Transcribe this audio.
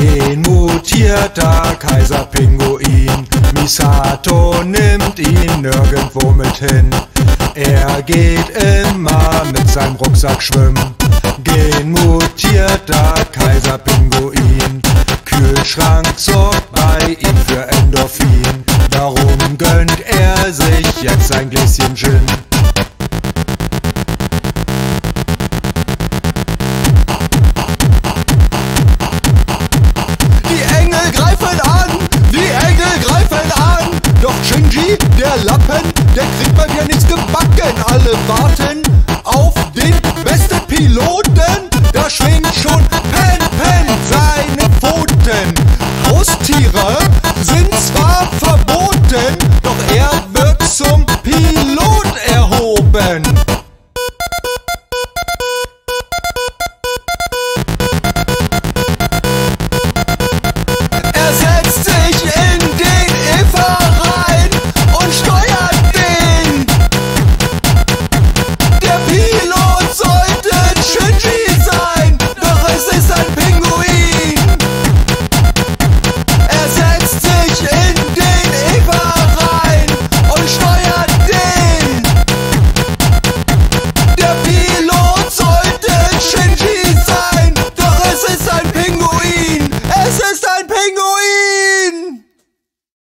den mutierter Kaiserpinguin. Misato nimmt ihn nirgendwo mit hin. Er geht immer mit seinem Rucksack schwimmen. Genmutierter Kaiserpinguin. Kühlschrank sorgt bei ihm für Endorphin. Warum gönnt er sich jetzt ein Gläschen Gin. der Lappen, der kriegt bei mir nichts gebacken. Alle waren